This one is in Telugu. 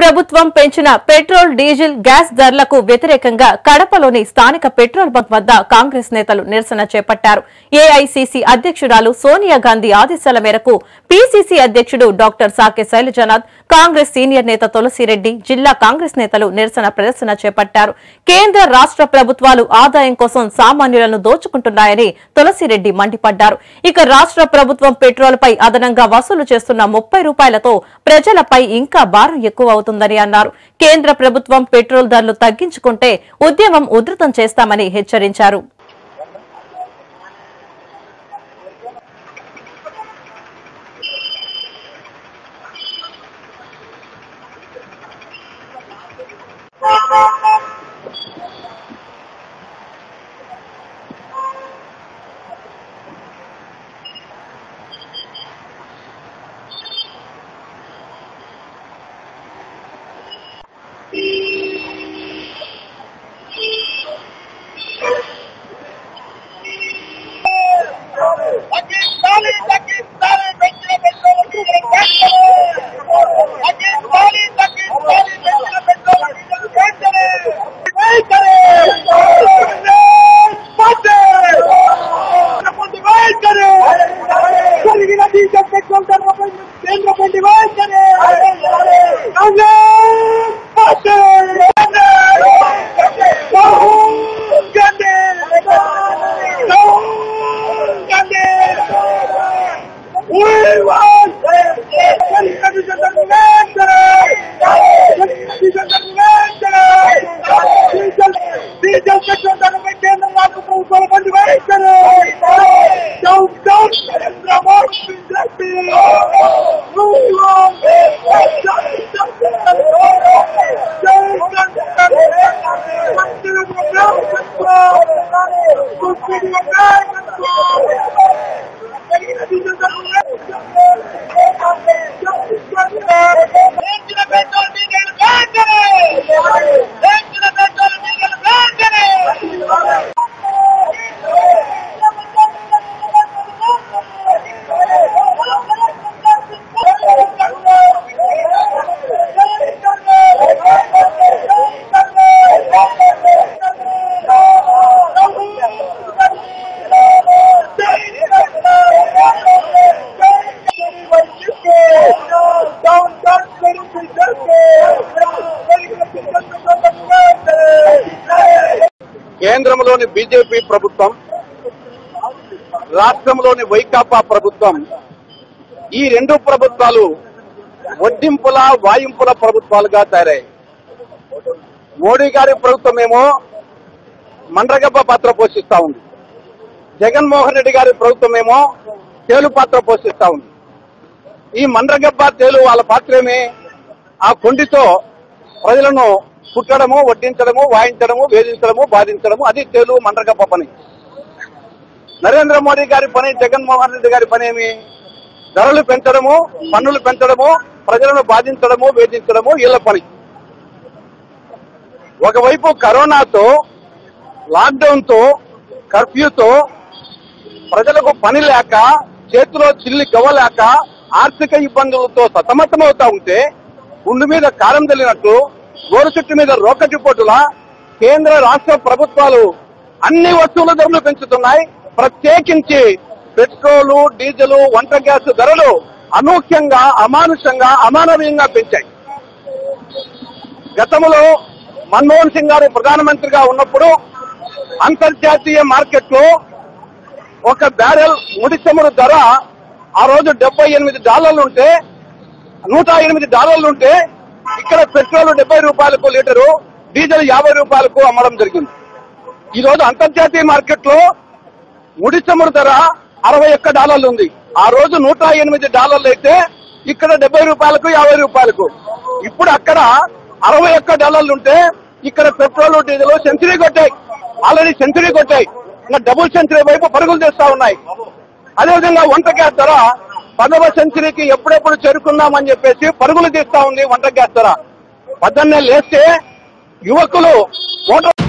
ప్రభుత్వం పెంచిన పెట్రోల్ డీజిల్ గ్యాస్ ధరలకు వ్యతిరేకంగా కడపలోని స్థానిక పెట్రోల్ బంక్ వద్ద కాంగ్రెస్ నేతలు నిరసన చేపట్టారు. ఏఐసీసీ అధ్యక్షురాలు సోనియా గాంధీ ఆదేశాల మేరకు పీసీసీ అధ్యక్షుడు doctor Sake Sailajanath Congress senior నేత తులసిరెడ్డి జిల్లా కాంగ్రెస్ నేతలు నిరసన ప్రదర్శన చేపట్టారు. కేంద్ర రాష్ట్ర ప్రభుత్వాలు ఆదాయం కోసం సామాన్యులను దోచుకుంటున్నాయని తులసిరెడ్డి మండిపడ్డారు. ఇక రాష్ట్ర ప్రభుత్వం పెట్రోల్ పై అదనంగా వసూలు చేస్తున్న ముప్పై రూపాయలతో ప్రజలపై ఇంకా భారం ఎక్కువ అవుతుంది. అవుతుందని అన్నారు. కేంద్ర ప్రభుత్వం పెట్రోల్ ధరలు తగ్గించుకుంటే ఉద్యమం ఉధృతం చేస్తామని హెచ్చరించారు. పెరిగిన డీజిల్ పెట్రోల్ ధరలపై కేంద్ర పండి వెంటనే కాంగ్రెస్ పార్టీ పెంచిన కేంద్రంలోని బీజేపీ ప్రభుత్వం రాష్ట్రంలోని వైకాపా ప్రభుత్వం ఈ రెండు ప్రభుత్వాలు వడ్డింపుల వాయింపుల ప్రభుత్వాలుగా తయారయ్యాయి. మోడీ గారి ప్రభుత్వం ఏమో మండ్రగబ్బ పాత్ర పోషిస్తా ఉంది. జగన్మోహన్ రెడ్డి గారి ప్రభుత్వం ఏమో తేలు పాత్ర పోషిస్తా ఉంది. ఈ మండ్రగబ్బ తేలు వాళ్ళ పాత్ర ఆ కొండితో ప్రజలను కుట్టడము వడ్డించడము వాయించడము వేధించడము బాధించడము అది తెలుగు మండ్రగబ్బ పని నరేంద్ర మోడీ గారి పని జగన్మోహన్ రెడ్డి గారి పని ఏమి? ధరలు పెంచడము పన్నులు పెంచడము ప్రజలను బాధించడము వేధించడము వీళ్ళ పని. ఒకవైపు కరోనాతో లాక్డౌన్తో కర్ఫ్యూతో ప్రజలకు పని లేక చేతిలో చిల్లి గవ్వలేక ఆర్థిక ఇబ్బందులతో సతమతమవుతా ఉంటే గుండు మీద కారం తెలినట్టు గోరు చెట్టు మీద రోక పోటులా కేంద్ర రాష్ట్ర ప్రభుత్వాలు అన్ని వస్తువుల ధరలు పెంచుతున్నాయి. ప్రత్యేకించి పెట్రోలు డీజిల్ వంట గ్యాస్ ధరలు అనూహ్యంగా అమానుషంగా అమానవీయంగా పెంచాయి. గతంలో మన్మోహన్ సింగ్ గారు ప్రధానమంత్రిగా ఉన్నప్పుడు అంతర్జాతీయ మార్కెట్లో ఒక బ్యారెల్ ముడి చమురు ధర ఆ రోజు డెబ్బై ఎనిమిది డాలర్లు ఉంటే నూట ఎనిమిది డాలర్లు ఉంటే ఇక్కడ పెట్రోల్ డెబ్బై రూపాయలకు లీటరు డీజిల్ యాభై రూపాయలకు అమ్మడం జరిగింది. ఈ రోజు అంతర్జాతీయ మార్కెట్లో ముడి చమురు ధర అరవై ఒక్క డాలర్లు ఉంది. ఆ రోజు నూట ఎనిమిది డాలర్లు అయితే ఇక్కడ డెబ్బై రూపాయలకు యాభై రూపాయలకు. ఇప్పుడు అక్కడ అరవై ఒక్క డాలర్లు ఉంటే ఇక్కడ పెట్రోల్ డీజిల్ సెంచరీ కొట్టాయి. ఆల్రెడీ సెంచరీ కొట్టాయి. ఇంకా డబుల్ సెంచరీ వైపు పరుగులు చేస్తా ఉన్నాయి. అదేవిధంగా వంట గ్యాస్ ధర పదవ సెంచరీకి ఎప్పుడెప్పుడు చేరుకుందామని చెప్పేసి పరుగులు తీస్తా ఉంది వంట గ్యాస్ ధర పద్దన్నే లేస్తే యువకులు ఓటర్